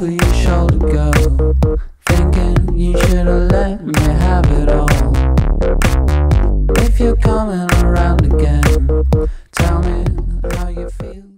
over your shoulder go. Thinking you should've let me have it all. If you're coming around again, tell me how you feel.